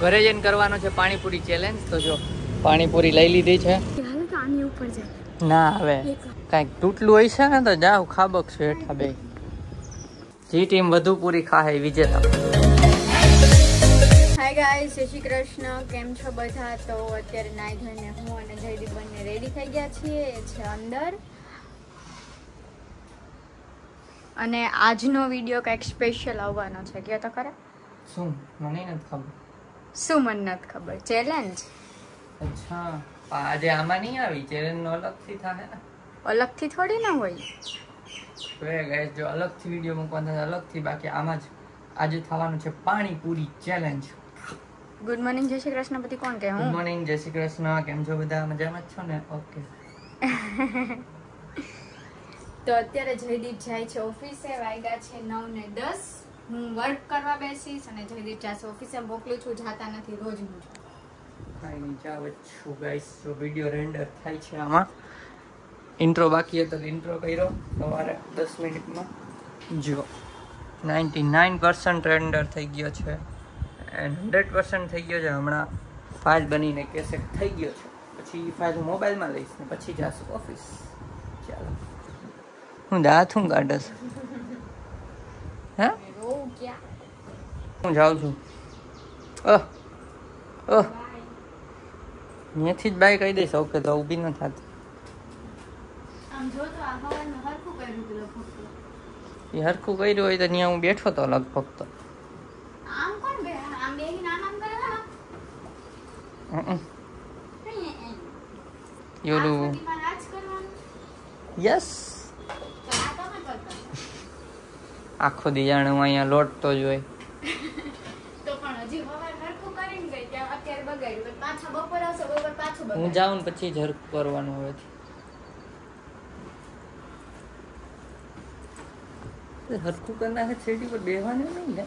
ઘરે જઈને કરવાનો છે પાણીપુરી ચેલેન્જ તો જો, પાણીપુરી લઈ લીધી છે. ના, હવે કાંઈક તૂટલું હોય છે ને, તો જાવ ખાબક છું હેઠા બે. જે ટીમ વધુ પૂરી ખાહે વિજેતા હાય ગાઈસ જય શ્રી કૃષ્ણ. કેમ છો બધા? તો અત્યારે નાઈ ધોઈને હું અને જયદીપ બંને રેડી થઈ ગયા છીએ. છે અંદર. અને આજનો વીડિયો કંઈક સ્પેશિયલ આવવાનો છે કે તો ખરા? શું? મને નથી ખબર. શું મને નથી ખબર? ચેલેન્જ અચ્છા. આજે આમાં નહીં આવી? ચેલેન્જ નો અલગથી થાય અલગથી થોડી ના હોય? એ જો અલગથી વીડિયો મૂકવાનો અલગથી. બાકી આમાં જ આજે થવાનું છે પાણીપુરી ચેલેન્જ ગુડ મોર્નિંગ જય શ્રી કૃષ્ણ. બધી કોણ કે ગુડ હું? મોર્નિંગ જય શ્રી કૃષ્ણ. કેમ છો બધા? મજામાં છો ને? ઓકે તો અત્યારે જયદીપ જાય છે ઓફિસે વાગ્યા છે નવ ને દસ. હું વર્ક કરવા બેસીશ અને જયદીપ જશે ઓફિસે. મોકલું છું, જાતા નથી રોજનું કાંઈ નહીં જાવ છું ગાઈસ જો વીડિયો રેન્ડર થાય છે આમાં. ઇન્ટ્રો બાકી હતો ઇન્ટ્રો કર્યો. તમારે દસ મિનિટમાં. જો નાઇન્ટી નાઇન પર્સન્ટ રેન્ડર થઈ ગયો છે. એન્ડ હંડ્રેડ પર્સન્ટ થઈ ગયો છે. હમણાં ફાઇલ બનીને કેસેટ થઈ ગયો છે. પછી ફાઇલ હું મોબાઈલમાં લઈશ ને પછી જાશું ઓફિસ ચાલો. હું દાથું હું કાઢસ હા? હું જાઉં છું. અહ અહ. અહીંયાથી જ બાય કહી દઈશ ઓકે તો ઊભી ન થતી. એ હરખું કર્યું હોય તો ત્યાં હું બેઠો તો લગભગ તો. યોલું. કોણ બે આમ બે આમ આમ કરે હા હમ. એ ઓલું આજ કરવાનું યસ તો આ તમે કરતા આખો દી જાણે હું અહીંયા લોટતો જ હોય. તો પણ હજી હવાર હરખું કરીને ગઈ ત્યાં અત્યારે બગાડ્યું. પછી પાછા બપોર આવશે બપોર પાછું હું જાઉં ને પછી જ હરખું કરવાનું હવે હરખું કરી નાખે શેરડી પર બેહવાનું નહીં ને?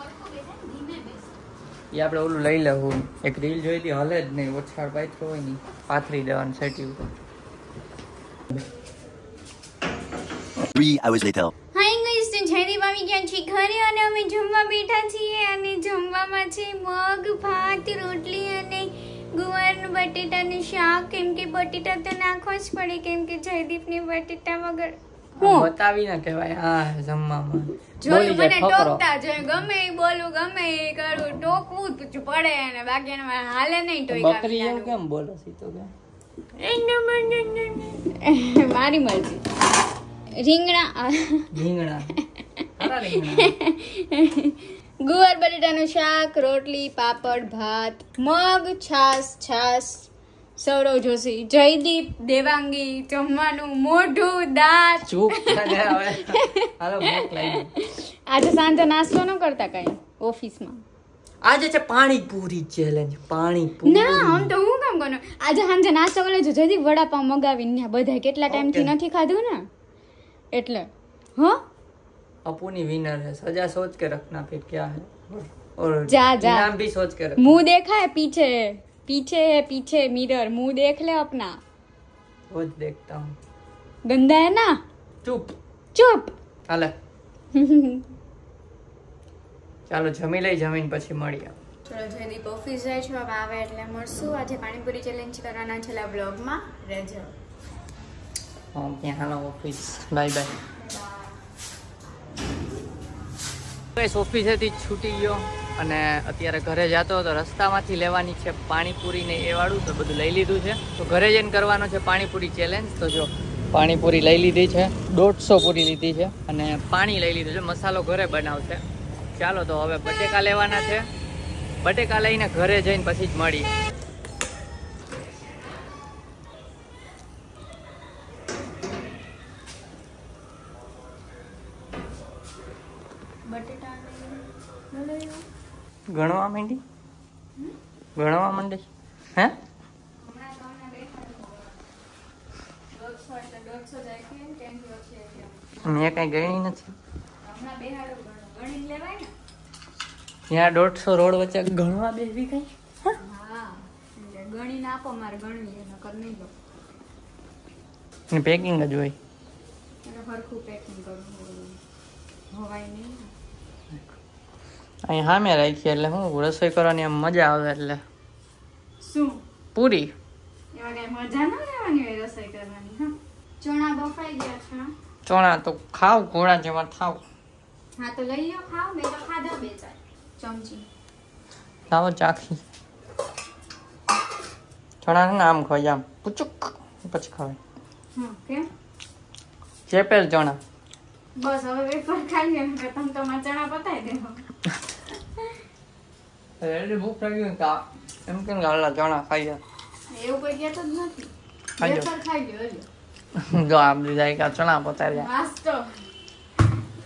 હરખું બેસે ને ધીમે બેસે. એ આપણે ઓલું લઈ લેવું. એક રીલ જોઈ હતી હલે જ નહીં ઓછાડ પાથરો હોય નહીં પાથરી દેવાનું સેટી ઉપર. Three hours later. Hi guys તો જયદીપ આવી ગયા છે ઘરે અને અમે જમવા બેઠા છીએ અને જમવામાં છે મગ ભાત રોટલી અને ગુવારનું બટેટાનું શાક. કેમ કે બટેટા તો નાખવા જ પડે. કેમ કે જયદીપની બટેટા વગર બતાવી ના કહેવાય. હા જમવામાં. જોયું મને ટોકતા જોયું. ગમે એ બોલું ગમે એ કરું. ટોકવું જ પડે અને બાકી એમાં હાલે નહીં ટોય બકરી એવું કેમ બોલો છે તો કે? મારી મરજી. રીંગણા. રીંગણા. ગુવાર બટેટાનું શાક રોટલી પાપડ ભાત મગ છાસ છાસ સૌરવ જોશી જયદીપ દેવાંગી જમવાનું મોઢું દાંત. ચૂપ હાલો આજે સાંજે નાસ્તો ન કરતા કઈ ઓફિસમાં? આજે છે પાણીપુરી ચેલેન્જ પાણીપુરી. ના આમ તો હું કામ કરું આજે સાંજે નાસ્તો કરે છે જયદીપ વડાપાવ મગાવીને બધા કેટલા ટાઈમથી નથી ખાધું ને? એટલે હ? અપુની વિનર है सजा सोच के रखना फिर क्या है और जा, जा। इनाम भी सोच के रखना मुंह देखा है पीछे पीछे है पीछे मिरर मुंह देख ले अपना रोज देखता हूँ गंदा है ना चुप चुप હાલે ચાલો જમી લઈ જમીન પછી મળીએ ચલો જયદીપ ઓફિસ જાય છે હવે આવે એટલે મળશું આજે પાણીપુરી ચેલેન્જ કરવાના છેલ્લા બ્લોગમાં રહેજો ઓકે હાલો ઓફિસ બાય બાય ગાઈસ ઓફિસેથી છૂટી ગયો અને અત્યારે ઘરે જતો હતો રસ્તામાંથી લેવાની છે પાણીપુરી ને એ વાળું તો બધું લઈ લીધું છે. તો ઘરે જઈને કરવાનો છે પાણીપુરી ચેલેન્જ તો જો, પાણીપુરી લઈ લીધી છે, દોઢસો પૂરી લીધી છે અને પાણી લઈ લીધું છે, મસાલો ઘરે બનાવશે. ચાલો તો હવે બટેકા લેવાના છે. બટેકા લઈને ઘરે જઈને પછી જ મળીએ ગણવા માંડી? ગણવા માંડી? હે? મેં કઈ ગણી નથી. ત્યાં દોઢસો રોડ વચ્ચે ગણવા બેસી કઈ ગણીને આપો મારે ગણવી નહીં પેકિંગ જ હોય. પેકિંગ કરવું અહીં સામે રાખીએ એટલે હું રસોઈ કરવાની એમ મજા આવે એટલે. શું? પૂરી? મજા ન રહેવાની હોય રસોઈ કરવાની હા? ચણા બફાઈ ગયા છે ચોણા તો ખાવ ઘોડા જેવા થાવ. હા તો લઈ લો ખાઓ મેં તો ખાધા બે ચાર ચમચી. લાવો ચાખી. ચણા ને આમ ખવાય આમ પૂચુક પછી ખવાય. કેમ? ચેપેલ ચણા. બસ હવે વેફર ખાઈ લે તમે તમારા ચણા પતાવી દેવો. એટલે ભૂખ લાગી હોય તો એમ કેમ ગાળલા ચણા ખાઈએ. એવું કોઈ કહેતો જ નથી. ખાઈ લો. ખાઈ લ્યો. જો આમ દીધા કે ચણા પતાવ્યા નાસ્તો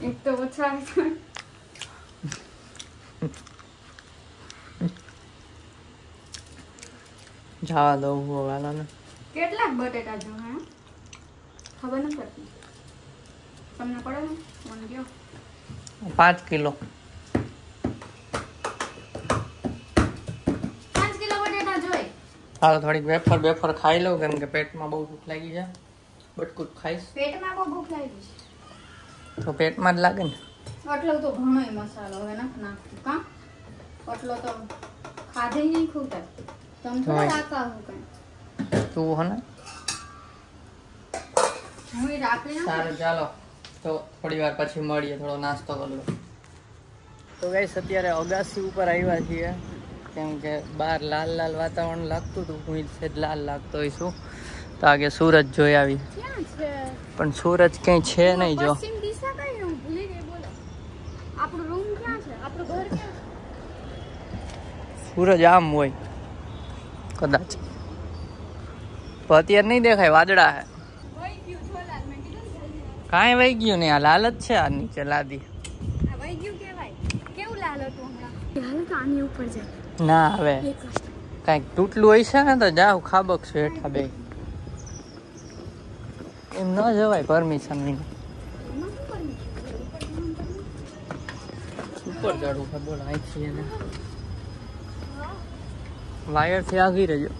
એક તો ઓછો. જવા દઉં હું વાલા ને કેટલાક બટેટા જો હે? ખબર ન પડતી. તમને પડે ને? મને કયો પાંચ કિલો પાંચ કિલો બટેટા જોઈ હાલો થોડીક વેફર બેફર ખાઈ લઉં કેમ કે પેટમાં બહુ ભૂખ લાગી છે. બટકું ખાઈશ. પેટમાં બહુ ભૂખ લાગી છે. તો પેટમાં જ લાગે ને? આટલો તો ઘણો મસાલો હવે નાખ નાખું કા? આટલો તો ખાધે નહીં ખૂટે. તમ તો રાખા હું કઈ. તું હો ને. હું રાખી સારું ચાલો. તો થોડી વાર પછી મળીએ થોડો નાસ્તો કરી લો તો ગાઈસ અત્યારે અગાસી ઉપર આવ્યા છીએ. કેમ કે બહાર લાલ લાલ વાતાવરણ લાગતું હતું. હું છે લાલ લાગતો હોઈશું તો આગે સૂરજ જોઈ આવી. પણ સૂરજ ક્યાંય છે નહીં જો. છે? છે? સૂરજ આમ હોય. કદાચ. અત્યારે નહીં દેખાય વાદળા હે. કાંઈ વહી ગયું નહીં. આ લાલ જ છે આ નીચે લાદી. વહી ગયું કેવાય કેવું લાલ હતું હમણાં? હાલ તો આની ઉપર જાય. ના હવે એક કાંઈક તૂટલું હોય છે ને તો જાવ ખાબક છે હેઠા બે એમ ન જવાય પરમિશન વિના? ઉપર ચડવું છે બોલ અહીંથી એને. વાયરથી આગી રહેજો.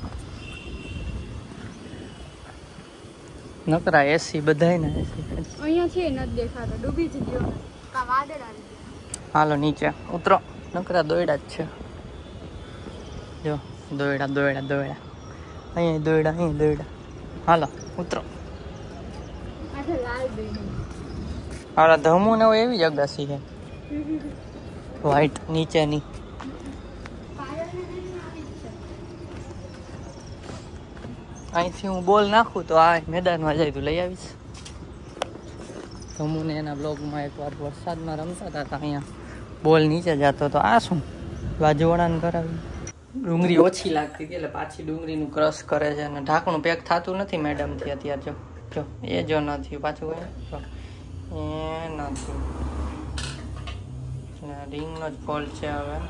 નકરા એસી બધાય ને એસી અહીંયા છે નથી દેખાતો ડૂબી જ ગયો. કા વાદળ આવી ગયું હાલો નીચે. ઉતરો. નકરા દોયડા જ છે. જો દોયડા દોયડા દોયડા અહીંયા દોયડા અહીંયા દોયડા હાલો, ઉતરો. આખે લાલ બેન હાલા, ધમુ ને એવું એવી જ અગાસી છે. વ્હાઈટ નીચેની. પાયલને લઈને આવી જ છે અહીંથી હું બોલ નાખું તો આ મેદાનમાં જાય તો લઈ આવીશ. ધમુને એના બ્લોગમાં એકવાર વરસાદમાં રમતા હતા તો અહીંયા બોલ નીચે જતો તો આ શું? બાજુવાળાને કરાવી. ડુંગળી ઓછી લાગતી હતી એટલે પાછી ડુંગળીનું ક્રશ કરે છે અને ઢાંકણું પેક થતું નથી મેડમથી અત્યારે જો જો એ જો નથી પાછું કઈ જો એ નથી ને રીંગનો જ ફોલ્ટ છે હવે.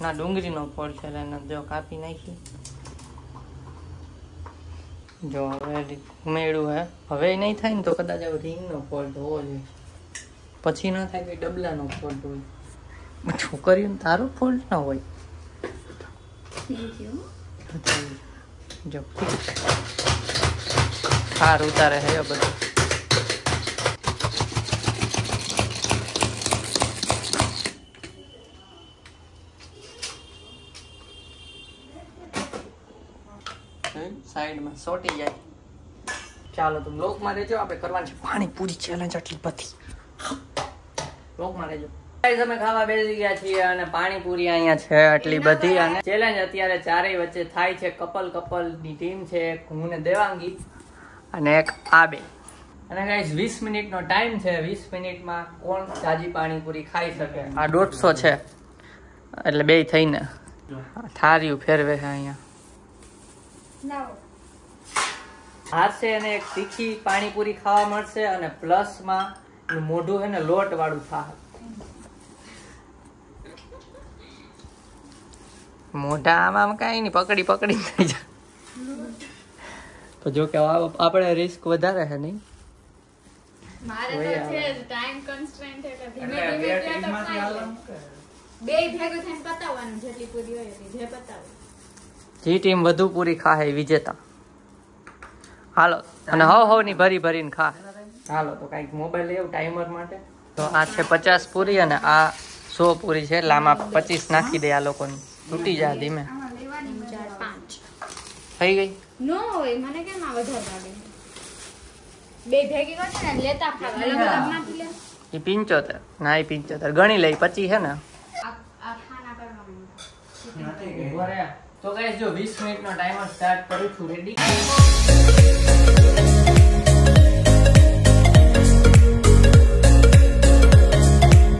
ના ડુંગળીનો ફોલ છે એટલે એને જો કાપી નાખી. જો હવે મેળું હે. હવે નહીં થાય ને તો કદાચ હવે રિંગનો ફોલ્ટ હોવો જોઈએ. પછી ન થાય કે ડબલાનો ફોલ્ટ હોય. છોકરીઓને તારો ફોલ્ટ ના હોય. જો હાર ઉતારે હે બધું. સાઈડમાં સોટી જાય. ચાલો, તો બ્લોકમાં રહેજો. આપણે કરવાની છે પાણીપુરી ચેલેન્જ આટલી બધી. બ્લોકમાં રહેજો. અમે ખાવા બેસી ગયા છીએ અને પાણીપુરી અહીંયા છે આટલી બધી. અને ચેલેન્જ અત્યારે ચારેય વચ્ચે થાય છે. કપલ કપલની ટીમ છે એક હું ને દેવાંગી. અને એક આબે અને ગાઈઝ વીસ મિનિટનો ટાઈમ છે. વીસ મિનિટમાં કોણ તાજી પાણીપુરી ખાઈ શકે? આ દોઢસો છે. એટલે બે થઈને. થાર્યું ફેરવે છે અહીંયા. લાવો. હાથે અને એક તીખી પાણીપુરી ખાવા મળશે અને પ્લસમાં મોઢું છે ને લોટ વાળું થાય મોઢા આમાં આમ કાંઈ નહીં પકડી પકડી થઈ જાય તો જો કે આપણે રિસ્ક વધારે છે નહીં? મારે તો હોય છે આવે. જ ટીમ વધુ પૂરી ખાહે એ વિજેતા. હાલો અને હવ હવની ભરી ભરીને ખા હાલો તો કંઈક મોબાઈલ લેવું ટાઈમર માટે? તો આ છે પચાસ પૂરી અને આ સો પૂરી છે એટલે આમાં પચીસ નાખી દે આ લોકોને. તૂટી જા ધીમે. થઈ ગઈ? નો હોય મને કેમ આ વધારે લાગે બે ભેગી કરશે ને લેતા ખાવા અલગ અલગ નાખી લે. એ પિંચોતેર. ના એ પિંચોતેર. ગણી લઈ પચી છે ને. આ આ ખાના કરવા તો ગાઈસ જો 20 મિનિટનો ટાઈમર સ્ટાર્ટ કરું છું. રેડી